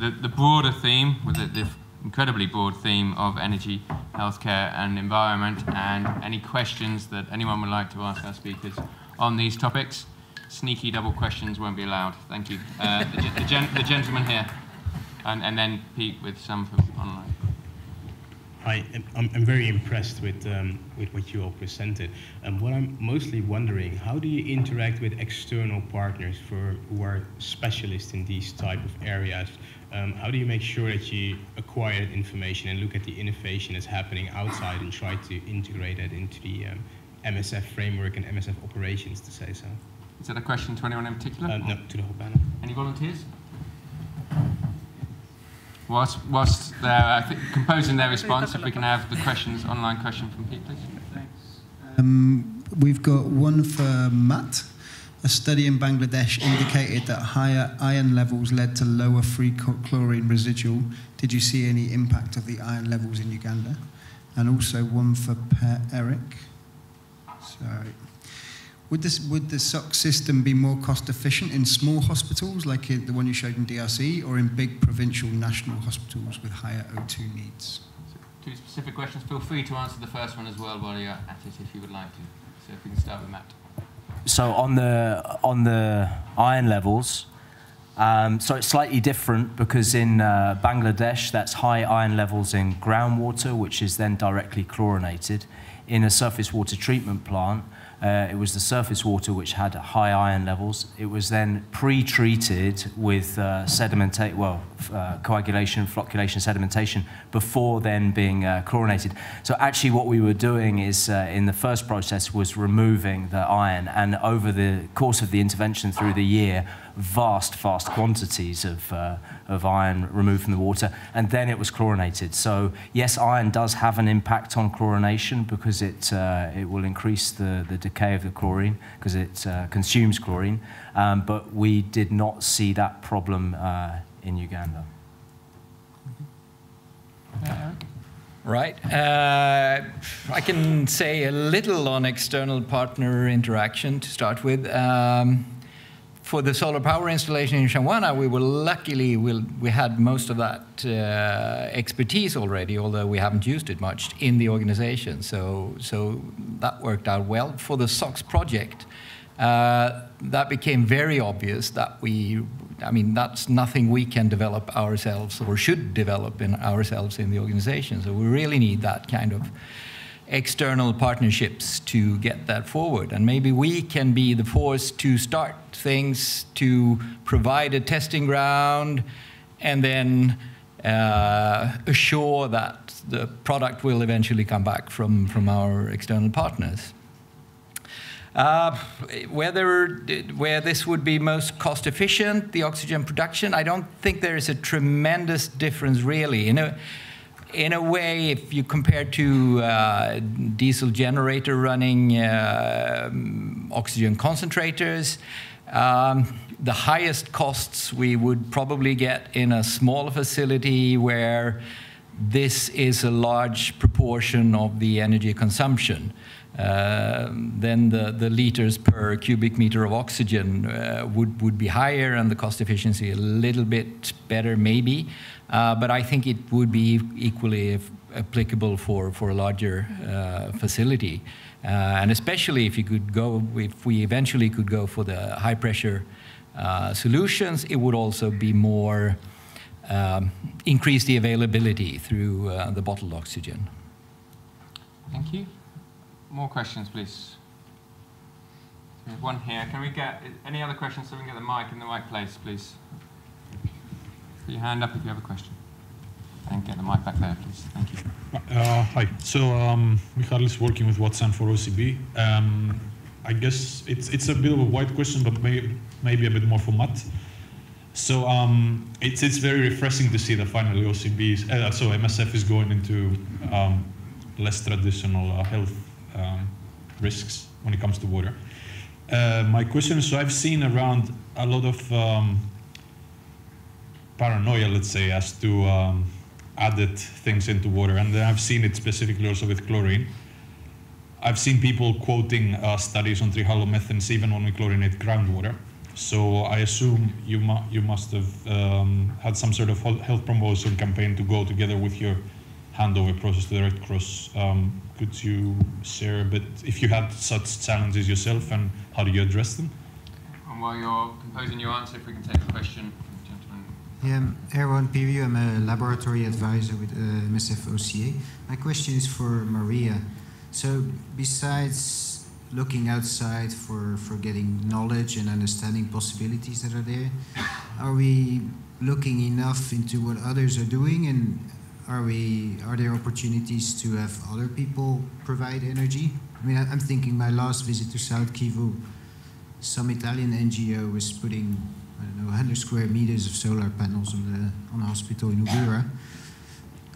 the, the broader theme, with the, the incredibly broad theme of energy, healthcare, and environment, and any questions that anyone would like to ask our speakers on these topics. Sneaky double questions won't be allowed. Thank you. Uh, the, the, gen the, gentleman here, and, and then Pete with some from online. Hi, I'm, I'm very impressed with, um, with what you all presented. And what I'm mostly wondering, how do you interact with external partners for who are specialists in these type of areas? Um, how do you make sure that you acquire information and look at the innovation that's happening outside and try to integrate that into the um, MSF framework and MSF operations, to say so? Is that a question to anyone in particular? Uh, no, to the whole panel. Any volunteers? Whilst, whilst they're composing their response, if we can have the questions, online question from Pete, please. Thanks. Um, we've got one for Matt. A study in Bangladesh indicated that higher iron levels led to lower free chlorine residual. Did you see any impact of the iron levels in Uganda? And also one for per Eric. Sorry. Would, this, would the SOC system be more cost efficient in small hospitals like the one you showed in DRC or in big provincial national hospitals with higher O2 needs? Two specific questions. Feel free to answer the first one as well while you're at it if you would like to. So if we can start with Matt. So on the, on the iron levels, um, so it's slightly different because in uh, Bangladesh, that's high iron levels in groundwater, which is then directly chlorinated. In a surface water treatment plant, uh, it was the surface water which had high iron levels. It was then pre-treated with uh, sedimentate, well, uh, coagulation, flocculation, sedimentation before then being uh, chlorinated. So actually, what we were doing is, uh, in the first process, was removing the iron, and over the course of the intervention through the year, vast, vast quantities of, uh, of iron removed from the water, and then it was chlorinated. So yes, iron does have an impact on chlorination because it, uh, it will increase the, the decay of the chlorine because it uh, consumes chlorine, um, but we did not see that problem uh, in Uganda. Right. Uh, I can say a little on external partner interaction to start with. Um, for the solar power installation in Shamwana, we were luckily we'll, we had most of that uh, expertise already, although we haven't used it much in the organization. So, so that worked out well. For the SOX project, uh, that became very obvious that we, I mean, that's nothing we can develop ourselves or should develop in ourselves in the organization. So we really need that kind of external partnerships to get that forward. And maybe we can be the force to start things, to provide a testing ground, and then uh, assure that the product will eventually come back from, from our external partners. Uh, whether where this would be most cost efficient, the oxygen production, I don't think there is a tremendous difference really. You know, in a way, if you compare to uh, diesel generator running uh, oxygen concentrators, um, the highest costs we would probably get in a small facility where this is a large proportion of the energy consumption. Uh, then the, the liters per cubic meter of oxygen uh, would, would be higher and the cost efficiency a little bit better maybe. Uh, but I think it would be equally applicable for, for a larger facility. And especially if you could go, if we eventually could go for the high pressure uh, solutions, it would also be more, um, increase the availability through uh, the bottled oxygen. Thank you. More questions, please. one here. Can we get any other questions so we can get the mic in the right place, please? Put your hand up if you have a question. And get the mic back there, please. Thank you. Uh, hi. So um, Michael is working with WatSan for OCB. Um, I guess it's it's a bit of a wide question, but maybe maybe a bit more for Matt. So um, it's it's very refreshing to see that finally OCB, uh, so MSF is going into um, less traditional uh, health risks when it comes to water. Uh, my question is, so I've seen around a lot of um, paranoia, let's say, as to um, added things into water. And I've seen it specifically also with chlorine. I've seen people quoting uh, studies on trihalomethanes even when we chlorinate groundwater. so I assume you, mu- you must have um, had some sort of health promotion campaign to go together with your handover process to the Red Cross. Um, could you share a bit if you had such challenges yourself and how do you address them? And while you're composing your answer, if we can take a question from the gentleman. Yeah, Erwan Piriou, I'm a laboratory advisor with uh, MSF OCA. My question is for Maria. So, besides looking outside for, for getting knowledge and understanding possibilities that are there, are we looking enough into what others are doing and are we are there opportunities to have other people provide energy? I mean, I'm thinking my last visit to South Kivu, some Italian NGO was putting I don't know 100 square meters of solar panels on the on a hospital in Uvira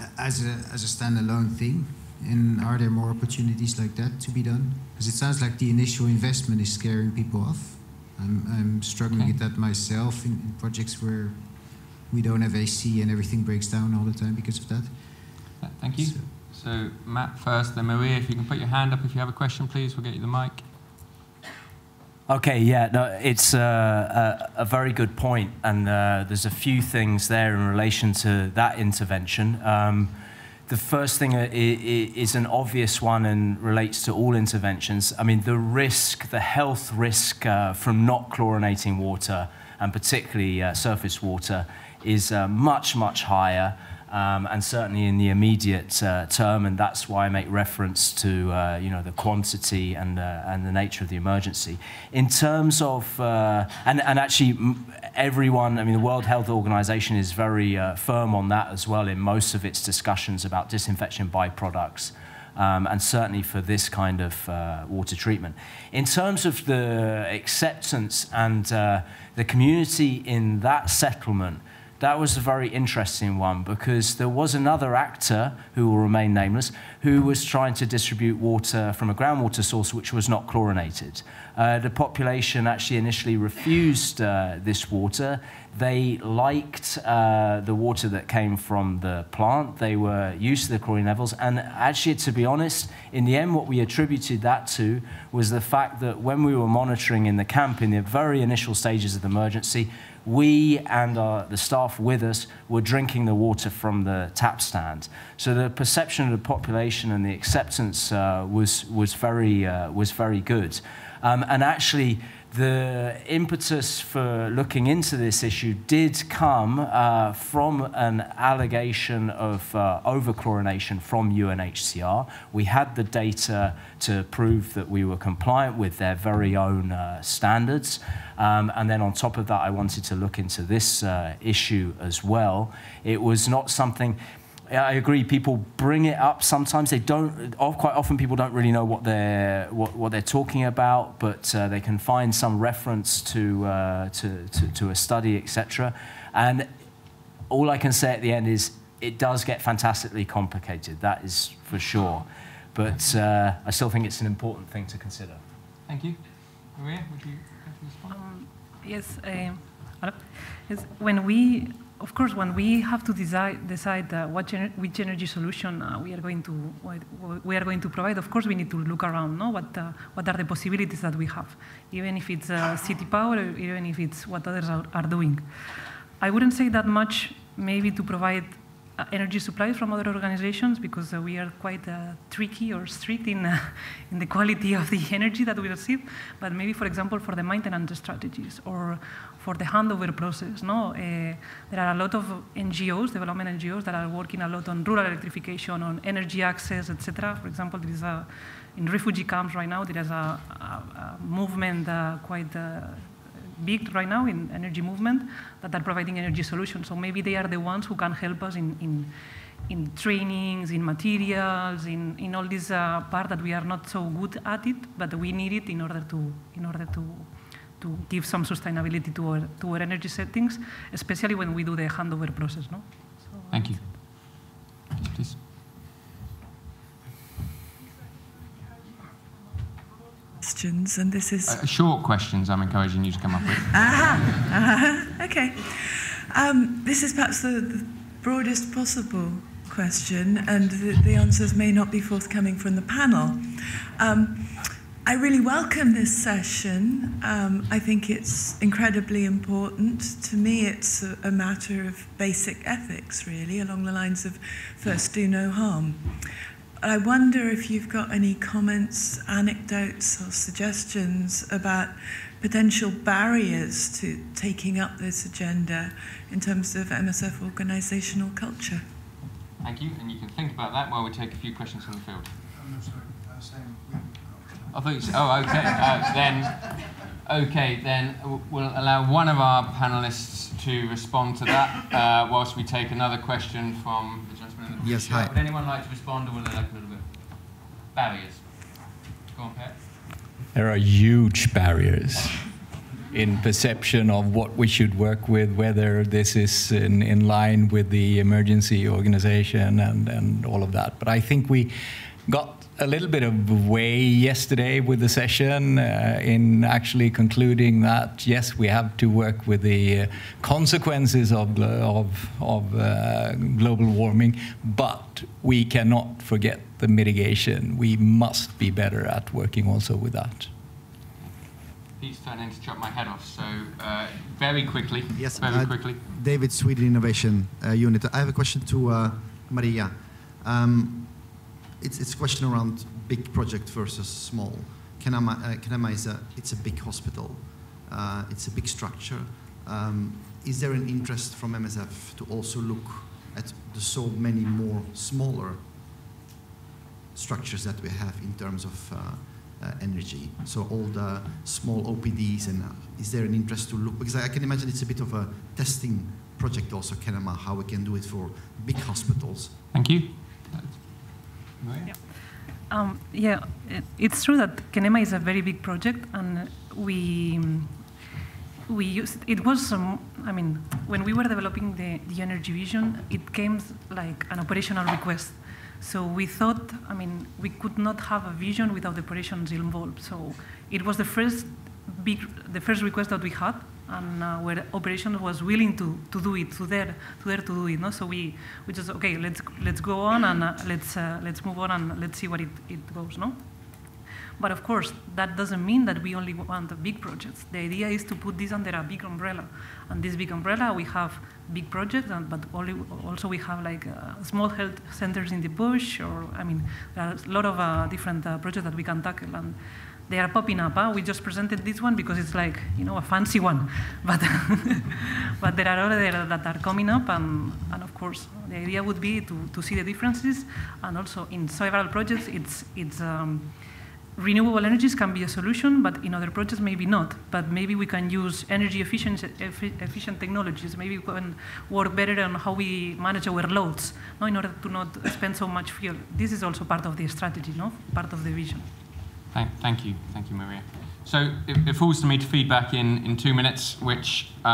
uh, as a as a standalone thing. And are there more opportunities like that to be done? Because it sounds like the initial investment is scaring people off. I'm, I'm struggling Okay. with that myself in, in projects where we don't have AC and everything breaks down all the time because of that. Thank you. So- So Matt first, then Maria. If you can put your hand up if you have a question, please. We'll get you the mic. Okay, yeah, no, it's uh, a, a very good point, and uh, there's a few things there in relation to that intervention. Um, the first thing i- i- is an obvious one and relates to all interventions. I mean, the risk, the health risk uh, from not chlorinating water, and particularly uh, surface water, is uh, much, much higher. Um, and certainly in the immediate uh, term, and that's why I make reference to uh, you know the quantity and uh, and the nature of the emergency. In terms of uh, and and actually everyone, I mean the World Health Organization is very uh, firm on that as well in most of its discussions about disinfection byproducts. Um, and certainly for this kind of uh, water treatment. In terms of the acceptance and uh, the community in that settlement, that was a very interesting one because there was another actor who will remain nameless who was trying to distribute water from a groundwater source which was not chlorinated. Uh, the population actually initially refused uh, this water. They liked uh, the water that came from the plant. They were used to the chlorine levels. And actually, to be honest, in the end, what we attributed that to was the fact that when we were monitoring in the camp in the very initial stages of the emergency, we and uh, the staff with us were drinking the water from the tap stand. So the perception of the population and the acceptance uh, was, was, very, uh, was very good. Um, and actually, the impetus for looking into this issue did come uh, from an allegation of uh, overchlorination from UNHCR. We had the data to prove that we were compliant with their very own uh, standards. Um, and then on top of that, I wanted to look into this uh, issue as well. It was not something. I agree. People bring it up sometimes. They don't. Quite often, people don't really know what they're what, what they're talking about, but uh, they can find some reference to uh, to, to to a study, etc. And all I can say at the end is it does get fantastically complicated. That is for sure. But uh, I still think it's an important thing to consider. Thank you. Maria, would you like to respond? Um, yes, um, yes, when we, of course, when we have to decide, decide uh, what gener- which energy solution uh, we are going to we are going to provide, of course, we need to look around. No, what uh, what are the possibilities that we have, even if it's uh, city power, even if it's what others are, are doing. I wouldn't say that much, maybe to provide energy supply from other organizations because uh, we are quite uh, tricky or strict in, uh, in the quality of the energy that we receive. But maybe, for example, for the maintenance strategies or for the handover process, no, uh, there are a lot of NGOs, development NGOs, that are working a lot on rural electrification, on energy access, etc. For example, there is a in refugee camps right now. There is a, a, a movement uh, quite. Uh, big right now in energy movement that are providing energy solutions. So maybe they are the ones who can help us in, in, in trainings, in materials, in, in all this uh, part that we are not so good at it, but we need it in order to, in order to, to give some sustainability to our, to our energy settings, especially when we do the handover process. No? So, Thank you. Please. Questions, and this is Uh, short questions I'm encouraging you to come up with. Aha, aha, okay. Um, this is perhaps the, the broadest possible question, and the, the answers may not be forthcoming from the panel. Um, I really welcome this session. Um, I think it's incredibly important. To me, it's a, a, matter of basic ethics, really, along the lines of first do no harm. I wonder if you've got any comments, anecdotes, or suggestions about potential barriers to taking up this agenda in terms of MSF organisational culture. Thank you, and you can think about that while we take a few questions from the field. I'm sorry, I was saying I thought you said, oh, okay. Uh, then, okay, then we'll allow one of our panelists to respond to that uh, whilst we take another question from the gentleman in the Yes, hi. Would anyone like to respond or will they like a little bit? Barriers. Go on, Pat. There are huge barriers in perception of what we should work with, whether this is in, in line with the emergency organization and, and all of that. But I think we got a little bit of way yesterday with the session uh, in actually concluding that yes, we have to work with the uh, consequences of of, of uh, global warming, but we cannot forget the mitigation. We must be better at working also with that. He's starting to chop my head off. So uh, very quickly. Yes, very uh, quickly. David, Sweden Innovation uh, Unit. I have a question to Maria. Um, it's, it's a question around big project versus small. Kenema, uh, is a, it's a big hospital. Uh, it's a big structure. Um, is there an interest from MSF to also look at the so many more smaller structures that we have in terms of uh, uh, energy? So all the small OPDs, and uh, is there an interest to look? Because I, I can imagine it's a bit of a testing project also, Kenema, how we can do it for big hospitals. Thank you. Yeah. Um, yeah, it, it's true that Kenema is a very big project, and we we used it was um, I mean when we were developing the, the energy vision, it came like an operational request. So we thought, I mean, we could not have a vision without the operations involved. So it was the first big, the first request that we had, and uh, where operations was willing to, to do it, to there, to there to do it. No? So we, we just okay, let's let's go on and uh, let's uh, let's move on and let's see what it, it goes. No. But of course, that doesn't mean that we only want the big projects. The idea is to put this under a big umbrella. And this big umbrella, we have big projects, and, but only, also we have like uh, small health centers in the bush, or I mean, there are a lot of uh, different uh, projects that we can tackle. And they are popping up. Huh? We just presented this one because it's like, you know, a fancy one. But, but there are others that are coming up, and, and of course, the idea would be to, to see the differences. And also, in several projects, it's, it's um, renewable energies can be a solution, but in other projects, maybe not. But maybe we can use energy efficient, efficient technologies. Maybe we can work better on how we manage our loads no, in order to not spend so much fuel. This is also part of the strategy, no? part of the vision. Thank, thank you. Thank you, Maria. So it, it, falls to me to feedback in, in two minutes, which uh,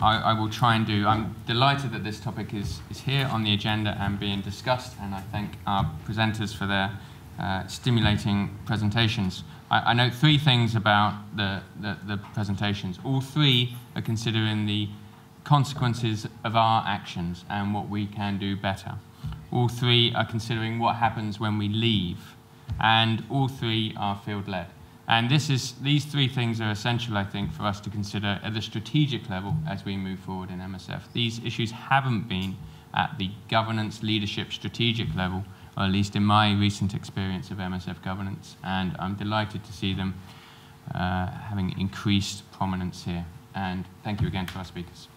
I, I, will try and do. I'm delighted that this topic is, is here on the agenda and being discussed, and I thank our presenters for their uh, stimulating presentations. I, I, note three things about the, the, the presentations. All three are considering the consequences of our actions and what we can do better. All three are considering what happens when we leave and all three are field-led. And this is, these three things are essential, I think, for us to consider at the strategic level as we move forward in MSF. These issues haven't been at the governance, leadership, strategic level, or at least in my recent experience of MSF governance, and I'm delighted to see them uh, having increased prominence here. And thank you again to our speakers.